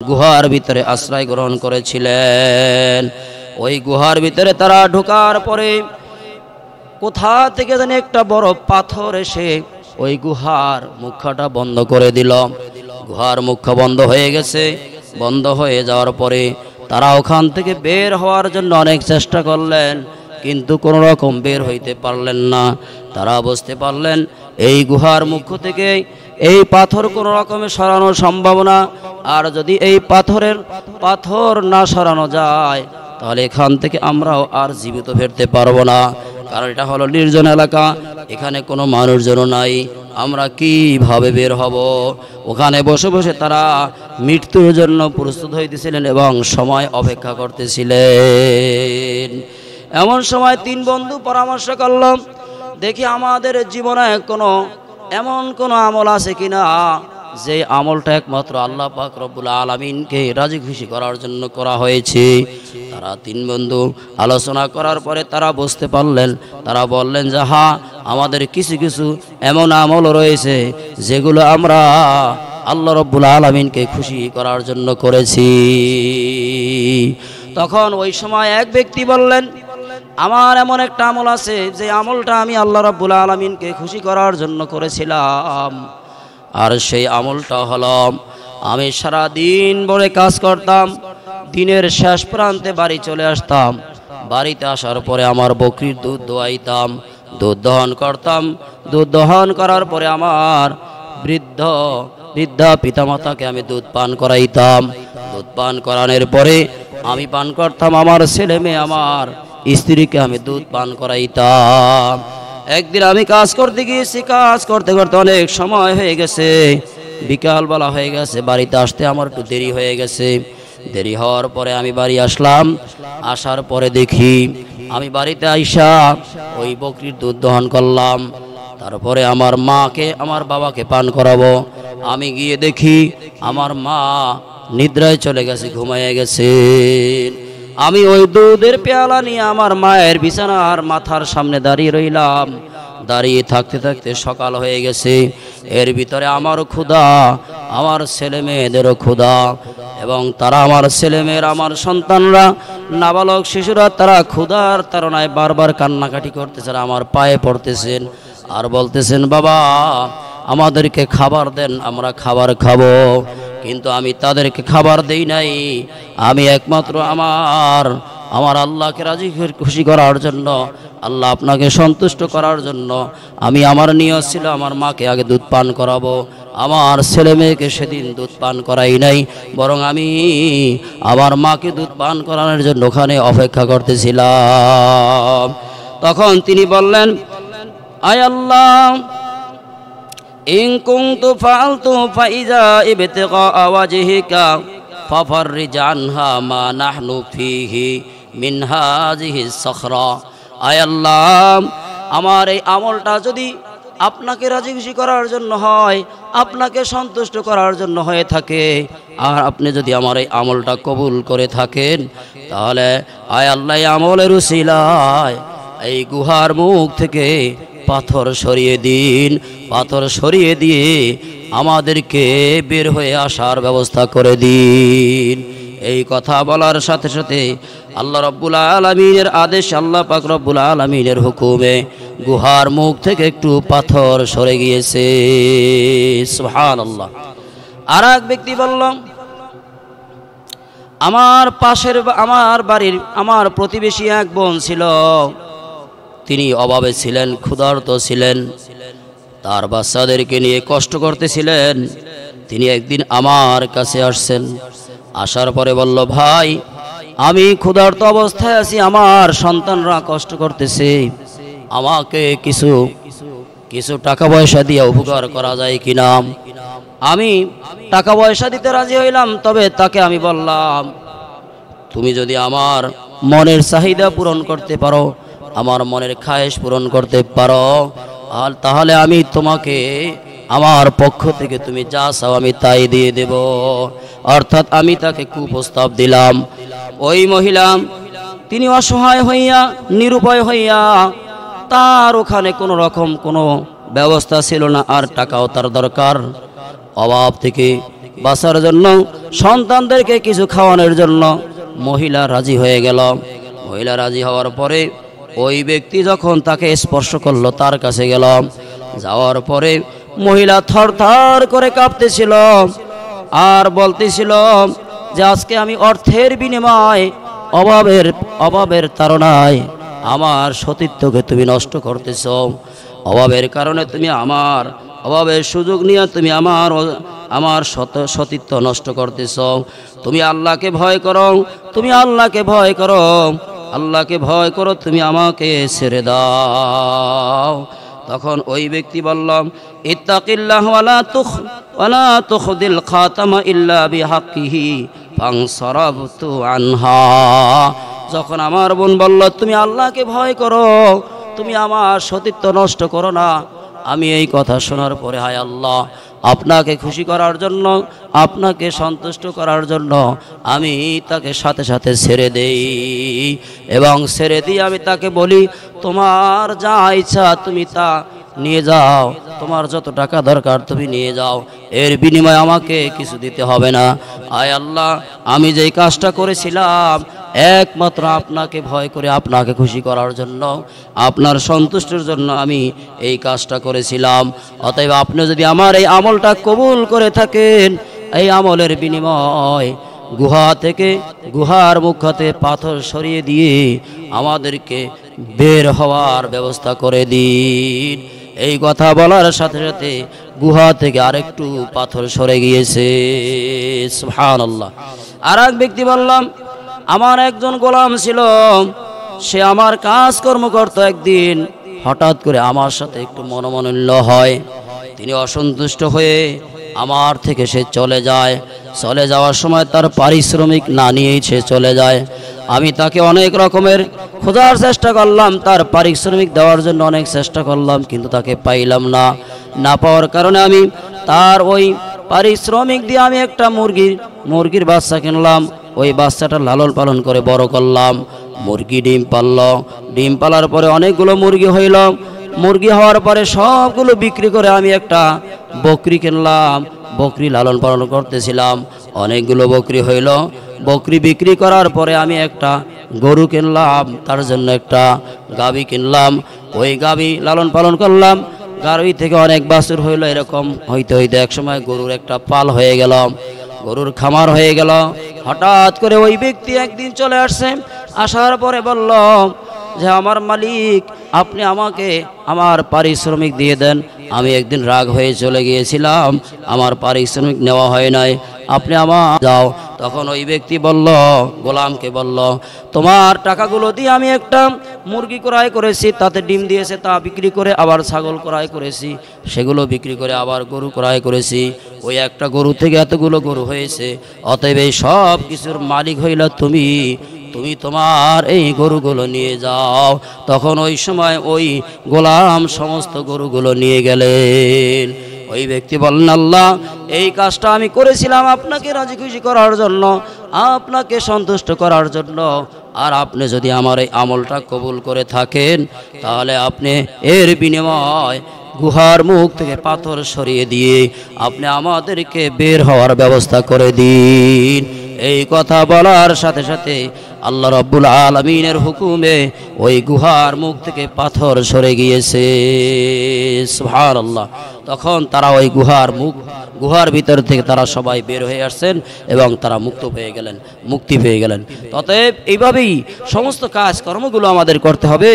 গুহার ভিতরে আশ্রয় গ্রহণ করেছিলেন। ওই গুহার ভিতরে তারা ঢোকার পরে কোথা থেকে যেন একটা বড় পাথর এসে ওই গুহার মুখটা বন্ধ করে দিল। গুহার মুখ বন্ধ হয়ে গেছে। বন্ধ হয়ে যাওয়ার পরে তারা ওখান থেকে বের হওয়ার জন্য অনেক চেষ্টা করলেন, কিন্তু কোনো রকম বের হইতে পারলেন না। তারা বুঝতে পারলেন, এই গুহার মুখ থেকে এই পাথর কোনো রকমে সরানোর সম্ভাবনা, আর যদি এই পাথরের পাথর না সরানো যায়, তাহলে এখান থেকে আমরাও আর জীবিত ফিরতে পারব না। কারণ এটা হলো নির্জন এলাকা, এখানে কোনো মানুষজন নাই, আমরা কীভাবে বের হব? ওখানে বসে বসে তারা মৃত্যুর জন্য প্রস্তুত হইতেছিলেন এবং সময় অপেক্ষা করতেছিলেন। এমন সময় তিন বন্ধু পরামর্শ করলাম দেখি আমাদের জীবনে কোনো এমন কোনো আমল আছে কিনা? যে আমলটা একমাত্র আল্লাহ পাক রব্বুল আলমিনকে রাজি খুশি করার জন্য করা হয়েছে। তারা তিন বন্ধু আলোচনা করার পরে তারা বুঝতে পারলেন, তারা বললেন যে হ্যাঁ আমাদের কিছু কিছু এমন আমল রয়েছে, যেগুলো আমরা আল্লাহ রব্বুল আলমিনকে খুশি করার জন্য করেছি। তখন ওই সময় এক ব্যক্তি বললেন আমার এমন একটা আমল আছে যে আমলটা আমি আল্লাহ রাব্বুল আলমিনকে খুশি করার জন্য করেছিলাম। আর সেই আমলটা হলো, আমি সারা দিন বলে কাজ করতাম, দিনের শেষ প্রান্তে বাড়ি চলে আসতাম। বাড়িতে আসার পরে আমার বকরির দুধ দোয়াইতাম, দুধ দহন করতাম। দুধ দহন করার পরে আমার বৃদ্ধ, বৃদ্ধা পিতামাতাকে আমি দুধ পান করাইতাম। দুধ পান করানোর পরে আমি পান করতাম আমার ছেলে মেয়ে আমার। স্ত্রীকে আমি দুধ পান করাইতাম। একদিন আমি কাজ করতে গিয়েছি, কাজ করতে করতে অনেক সময় হয়ে গেছে। বিকালবেলা হয়ে গেছে, বাড়িতে আসতে আমার একটু দেরি হয়ে গেছে। দেরি হওয়ার পরে আমি বাড়ি আসলাম। আসার পরে দেখি আমি বাড়িতে আইসা ওই বকরির দুধ দহন করলাম। তারপরে আমার মাকে, আমার বাবাকে পান করাবো। আমি গিয়ে দেখি আমার মা নিদ্রায় চলে গেছে, ঘুমাইয়ে গেছে। আমি ওই দুধের পেয়ালা নিয়ে আমার মায়ের বিছানার মাথার সামনে দাঁড়িয়ে রইলাম। দাঁড়িয়ে থাকতে থাকতে সকাল হয়ে গেছে। এর ভিতরে আমারও ক্ষুধা, আমার ছেলে মেয়েদেরও ক্ষুধা এবং তারা আমার ছেলে মেয়ের, আমার সন্তানরা, নাবালক শিশুরা, তারা ক্ষুধার তারনায় বারবার কান্নাকাটি করতেছেন, আমার পায়ে পড়তেছেন আর বলতেছেন, বাবা আমাদেরকে খাবার দেন, আমরা খাবার খাব। কিন্তু আমি তাদেরকে খাবার দেই নাই। আমি একমাত্র আমার আমার আল্লাহকে রাজি খুশি করার জন্য, আল্লাহ আপনাকে সন্তুষ্ট করার জন্য আমি আমার নিয়ত ছিল আমার মাকে আগে দুধ পান করাবো। আমার ছেলে মেয়েকে সেদিন দুধ পান করাই নাই। বরং আমি আমার মাকে দুধ পান করানোর জন্য ওখানে অপেক্ষা করতেছিলাম। তখন তিনি বললেন, আয় আল্লাহ إن كنت فعلت فإذا ابتغاء وجهك ففرج عنها ما نحن فيه من هذه الصخرة আয় আল্লাহ আমার এই আমলটা যদি আপনাকে রাজি খুশি করার জন্য হয় আপনাকে সন্তুষ্ট করার জন্য হয়ে থাকে আর আপনি যদি আমার এই আমলটা কবুল করে থাকেন তাহলে আয় আল্লাহ এই আমলের উসিলায় এই গুহার মুখ থেকে পাথর সরিয়ে দিন, পাথর সরিয়ে দিয়ে আমাদেরকে বের হয়ে আসার ব্যবস্থা করে দিন। এই কথা বলার সাথে সাথে আল্লাহ রব্বুল আলমিনের আদেশ, আল্লাহ পাক রব্বুল আলমিনের হুকুমে গুহার মুখ থেকে একটু পাথর সরে গিয়েছে। সুহান আল্লাহ আর এক ব্যক্তি বললাম আমার পাশের আমার বাড়ির, আমার প্রতিবেশী এক বোন ছিল। তিনি অভাবে ছিলেন, ক্ষুধার্ত ছিলেন। তার বাচ্চাদেরকে নিয়ে কষ্ট করতেছিলেন। তিনি একদিন আমার কাছে আসছেন। আসার পরে বলল, ভাই, আমি ক্ষুধার্ত অবস্থায় আছি, আমার সন্তানরা কষ্ট করতেছে। আমাকে কিছু কিছু টাকা পয়সা দিয়ে উপকার করা যায় কিনা আমি টাকা পয়সা দিতে রাজি হইলাম, তবে তাকে আমি বললাম, তুমি যদি আমার মনের চাহিদা পূরণ করতে পারো আমার মনের খায়েশ পূরণ করতে পারো। আর তাহলে আমি তোমাকে আমার পক্ষ থেকে তুমি যা চাও আমি তাই দিয়ে দেব। অর্থাৎ আমি তাকে কুপ্রস্তাব দিলাম। ওই মহিলা তিনি অসহায় হইয়া, নিরুপায় হইয়া তার ওখানে কোনো রকম কোনো ব্যবস্থা ছিল না আর টাকাও তার দরকার। অভাব থেকে বাঁচার জন্য, সন্তানদেরকে কিছু খাওয়ানোর জন্য মহিলা রাজি হয়ে গেল। মহিলা রাজি হওয়ার পরে ওই ব্যক্তি যখন তাকে স্পর্শ করল, তার কাছে গেল। যাওয়ার পরে মহিলা থর থর করে কাঁপতেছিল আর বলতেছিল যে, আজকে আমি অর্থের বিনিময় অভাবের অভাবের তাড়নায় আমার সতীত্বকে তুমি নষ্ট করতেছ। অভাবের কারণে তুমি আমার, অভাবের সুযোগ নিয়ে তুমি আমার আমার সত, সতীত্ব নষ্ট করতেছ। তুমি আল্লাহকে ভয় করো, তুমি আল্লাহকে ভয় করো। আল্লাহকে ভয় করো, তুমি আমাকে ছেড়ে দাও। তখন ওই ব্যক্তি বললাম, ইত্তাকিল্লাহ ওয়ালা তুখ ওয়ালা তুখদিল খাতামা ইল্লা বিহাক্কিহি ফাংসরাবতু আনহা। যখন আমার বোন বলল, তুমি আল্লাহকে ভয় করো, তুমি আমার সতীত্ব নষ্ট করো না। আমি এই কথা শোনার পরে, হায় আল্লাহ, আপনাকে খুশি করার জন্য, আপনাকে সন্তুষ্ট করার জন্য আমি তাকে সাথে সাথে ছেড়ে দেই এবং ছেড়ে দিয়ে আমি তাকে বলি, তোমার যা ইচ্ছা তুমি তা নিয়ে যাও, তোমার যত টাকা দরকার তুমি নিয়ে যাও, এর বিনিময়ে আমাকে কিছু দিতে হবে না। আয় আল্লাহ, আমি যেই কাজটা করেছিলাম একমাত্র আপনাকে ভয় করে আপনাকে খুশি করার জন্য, আপনার সন্তুষ্টির জন্য আমি এই কাজটা করেছিলাম। অতএব আপনি যদি আমার এই আমলটা কবুল করে থাকেন, এই আমলের বিনিময় গুহা থেকে গুহার মুখাতে পাথর সরিয়ে দিয়ে আমাদেরকে বের হওয়ার ব্যবস্থা করে দিন। এই কথা বলার সাথে সাথে গুহা থেকে আরেকটু পাথর সরে গিয়েছে। আর এক ব্যক্তি বললাম আমার একজন গোলাম ছিল, সে আমার কাজকর্ম করত একদিন। হঠাৎ করে আমার সাথে একটু মনোমনল্য হয়। তিনি অসন্তুষ্ট হয়ে আমার থেকে সে চলে যায়। চলে যাওয়ার সময় তার পারিশ্রমিক না নিয়েই সে চলে যায়। আমি তাকে অনেক রকমের খোঁজার চেষ্টা করলাম, তার পারিশ্রমিক দেওয়ার জন্য অনেক চেষ্টা করলাম, কিন্তু তাকে পাইলাম না। না পাওয়ার কারণে আমি তার ওই পারিশ্রমিক দিয়ে আমি একটা মুরগির মুরগির বাচ্চা কিনলাম। ওই বাচ্চাটা লালন পালন করে বড় করলাম। মুরগি ডিম পারল ডিম পালার পরে অনেকগুলো মুরগি হইল। মুরগি হওয়ার পরে সবগুলো বিক্রি করে আমি একটা বকরি কিনলাম। বকরি লালন পালন করতেছিলাম। অনেকগুলো বকরি হইল। বকরি বিক্রি করার পরে আমি একটা গরু কিনলাম। তার জন্য একটা গাবি কিনলাম। ওই গাবি লালন পালন করলাম। গাড়ি থেকে অনেক বাছুর হইল। এরকম হইতে হইতে একসময় গরুর একটা পাল হয়ে গেল। গরুর খামার হয়ে গেল। হঠাৎ করে ওই ব্যক্তি একদিন চলে আসছে আসার পরে বলল যে আমার মালিক আপনি আমাকে আমার পারিশ্রমিক দিয়ে দেন। আমি একদিন রাগ হয়ে চলে গিয়েছিলাম। আমার পারিশ্রমিক নেওয়া হয় নাই। আপনি আমার যাও তখন ওই ব্যক্তি বলল, গোলামকে বলল, তোমার টাকাগুলো দিয়ে আমি একটা মুরগি ক্রয় করেছি। তাতে ডিম দিয়েছে, তা বিক্রি করে আবার ছাগল ক্রয় করেছি। সেগুলো বিক্রি করে আবার গরু ক্রয় করেছি। ওই একটা গরু থেকে এতগুলো গরু হয়েছে। অতএব এই সব কিছুর মালিক হইল তুমি। তুমি তোমার এই গরুগুলো নিয়ে যাও। তখন ওই সময় ওই গোলাম সমস্ত গরুগুলো নিয়ে গেলেন। ওই ব্যক্তি বললেন, আল্লাহ, এই কাজটা আমি করেছিলাম আপনাকে রাজি খুশি করার জন্য, আপনাকে সন্তুষ্ট করার জন্য। আর আপনি যদি আমার এই আমলটা কবুল করে থাকেন, তাহলে আপনি এর বিনিময় গুহার মুখ থেকে পাথর সরিয়ে দিয়ে আপনি আমাদেরকে বের হওয়ার ব্যবস্থা করে দিন। এই কথা বলার সাথে সাথে আল্লাহ রব্বুল আলমিনের হুকুমে ওই গুহার মুখ থেকে পাথর সরে গিয়েছে। সুহার আল্লাহ তখন তারা ওই গুহার মুখ গুহার ভিতর থেকে তারা সবাই বের হয়ে আসছেন এবং তারা মুক্ত পেয়ে গেলেন, মুক্তি পেয়ে গেলেন। ততএব এইভাবেই সমস্ত কাজ কর্মগুলো আমাদের করতে হবে।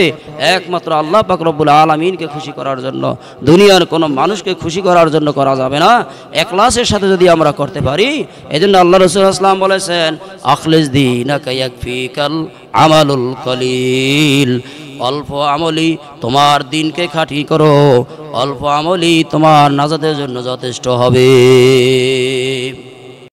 একমাত্র আল্লাহ পাক রব্বুল আলমিনকে খুশি করার জন্য, দুনিয়ার কোনো মানুষকে খুশি করার জন্য করা যাবে না। একলাসের সাথে যদি আমরা করতে পারি এই জন্য আল্লাহ রসুল আসলাম বলেছেন, আখলিস দিন আমালুল কলিল। অল্প আমলি তোমার দিনকে খাঁটি করো। অল্প আমলি তোমার নাজাদের জন্য যথেষ্ট হবে।